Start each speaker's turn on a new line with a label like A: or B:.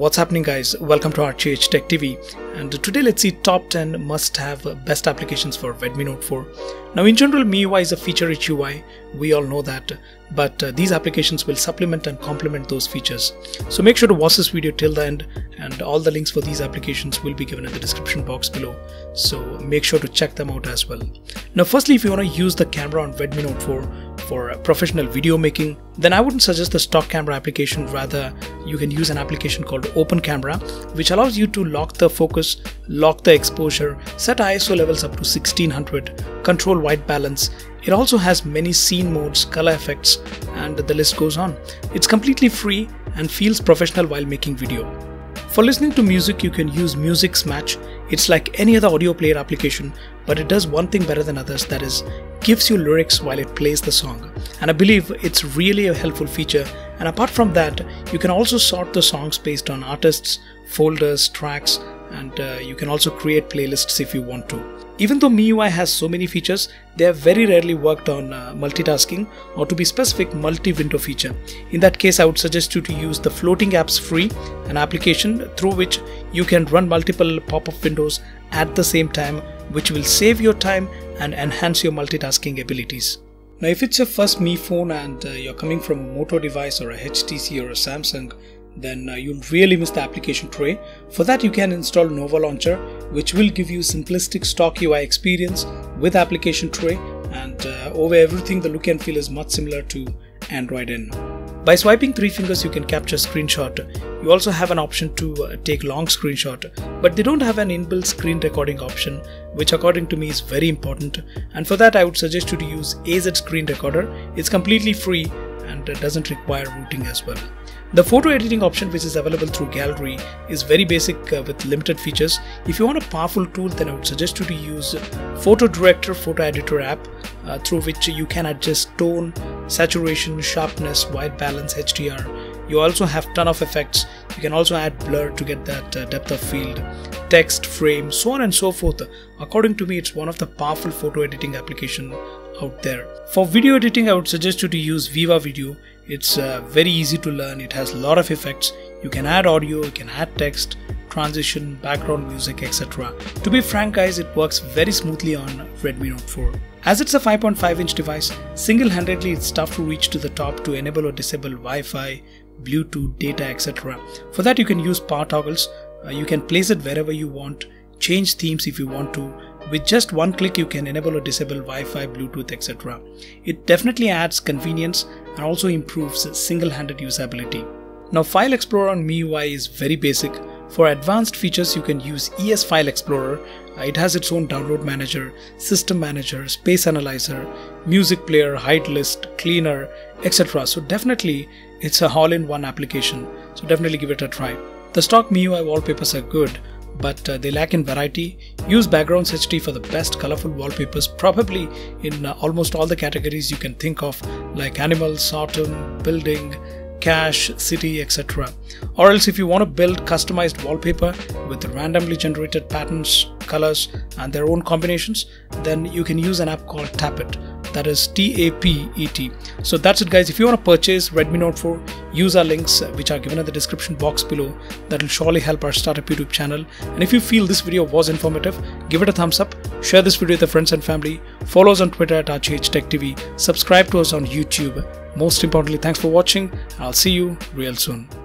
A: What's happening guys? Welcome to RGH Tech TV and today let's see top 10 must have best applications for Redmi Note 4. Now in general MIUI is a feature rich UI, we all know that, but uh, these applications will supplement and complement those features. So make sure to watch this video till the end and all the links for these applications will be given in the description box below. So make sure to check them out as well. Now firstly if you want to use the camera on Redmi Note 4, for professional video making, then I wouldn't suggest the stock camera application. Rather, you can use an application called Open Camera, which allows you to lock the focus, lock the exposure, set ISO levels up to 1600, control white balance. It also has many scene modes, color effects, and the list goes on. It's completely free and feels professional while making video. For listening to music, you can use Musixmatch. It's like any other audio player application, but it does one thing better than others that is, gives you lyrics while it plays the song. And I believe it's really a helpful feature. And apart from that, you can also sort the songs based on artists, folders, tracks, and uh, you can also create playlists if you want to. Even though MIUI has so many features, they have very rarely worked on uh, multitasking or to be specific multi-window feature. In that case, I would suggest you to use the Floating Apps Free, an application through which you can run multiple pop-up windows at the same time, which will save your time and enhance your multitasking abilities. Now if it's your first Mi phone and uh, you're coming from a Moto device or a HTC or a Samsung, then uh, you'll really miss the application tray. For that you can install Nova Launcher which will give you simplistic stock UI experience with application tray and uh, over everything the look and feel is much similar to Android N. By swiping three fingers you can capture screenshot. You also have an option to uh, take long screenshot but they don't have an inbuilt screen recording option which according to me is very important and for that I would suggest you to use AZ Screen Recorder. It's completely free and doesn't require rooting as well. The photo editing option which is available through Gallery is very basic uh, with limited features. If you want a powerful tool then I would suggest you to use Photo Director Photo Editor app uh, through which you can adjust tone, saturation, sharpness, white balance, HDR. You also have ton of effects. You can also add blur to get that uh, depth of field, text, frame, so on and so forth. According to me it's one of the powerful photo editing application out there. For video editing I would suggest you to use Viva Video it's uh, very easy to learn. It has a lot of effects. You can add audio, you can add text, transition, background music, etc. To be frank guys, it works very smoothly on Redmi Note 4. As it's a 5.5 inch device, single-handedly it's tough to reach to the top to enable or disable Wi-Fi, Bluetooth, data, etc. For that you can use power toggles. Uh, you can place it wherever you want, change themes if you want to, with just one click you can enable or disable Wi-Fi, Bluetooth etc. It definitely adds convenience and also improves single-handed usability. Now File Explorer on MIUI is very basic. For advanced features you can use ES File Explorer. Uh, it has its own download manager, system manager, space analyzer, music player, hide list, cleaner, etc. So definitely it's a all-in-one application. So definitely give it a try. The stock MIUI wallpapers are good, but uh, they lack in variety. Use Backgrounds HD for the best colorful wallpapers, probably in uh, almost all the categories you can think of, like animals, autumn, building, cache, city, etc. Or else if you want to build customized wallpaper with randomly generated patterns, colors and their own combinations, then you can use an app called Tapet that is T-A-P-E-T. So that's it guys. If you want to purchase Redmi Note 4, use our links uh, which are given in the description box below. That will surely help our startup YouTube channel. And if you feel this video was informative, give it a thumbs up, share this video with your friends and family, follow us on Twitter at RGH TV, subscribe to us on YouTube. Most importantly, thanks for watching. I'll see you real soon.